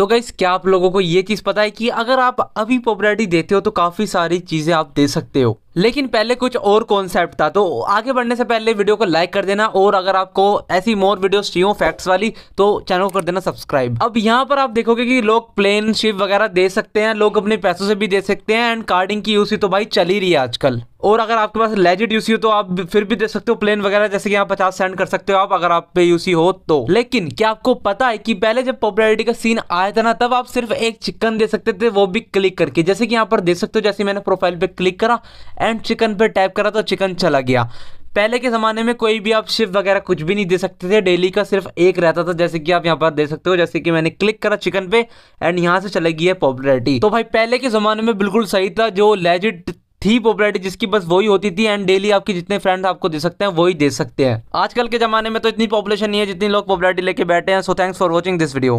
So guys क्या आप लोगों को ये चीज़ पता है कि अगर आप अभी पॉपुलरिटी देते हो तो काफ़ी सारी चीज़ें आप दे सकते हो। लेकिन पहले कुछ और कॉन्सेप्ट था तो आगे बढ़ने से पहले वीडियो को लाइक कर देना और अगर आपको ऐसी मोर वीडियोस चाहिए फैक्ट्स वाली तो चैनल को कर देना सब्सक्राइब अब यहाँ पर आप देखोगे कि लोग प्लेन शिप वगैरह दे सकते हैं, लोग अपने पैसों से भी दे सकते हैं एंड कार्डिंग की यूसी तो भाई चल ही रही है आजकल. और अगर आपके पास लेजिट यूसी हो तो आप फिर भी दे सकते हो प्लेन वगैरह, जैसे कि आप पचास सेंड कर सकते हो आप अगर आप पे यूसी हो तो. लेकिन क्या आपको पता है कि पहले जब पॉपुलैरिटी का सीन आया था ना, तब आप सिर्फ़ एक चिकन दे सकते थे, वो भी क्लिक करके. जैसे कि यहाँ पर दे सकते हो, जैसे मैंने प्रोफ़ाइल पे क्लिक करा एंड चिकन पे टैप करा तो चिकन चला गया। पहले के ज़माने में कोई भी आप शिफ्ट वगैरह कुछ भी नहीं दे सकते थे। डेली का सिर्फ़ एक रहता था, जैसे कि आप यहाँ पर दे सकते हो, जैसे कि मैंने क्लिक करा चिकन पे एंड यहाँ से चलेगी है पॉपुलरिटी तो भाई पहले के ज़माने में बिल्कुल सही था, जो लेजिट थी पॉपुलरिटी जिसकी बस वही होती थी एंड डेली आपके जितने फ्रेंड्स आपको दे सकते हैं, वही दे सकते हैं। आजकल के ज़माने में तो इतनी पॉपुलेशन नहीं है जितनी लोग पॉपुलरिटी लेके बैठे हैं। So thanks for watching this video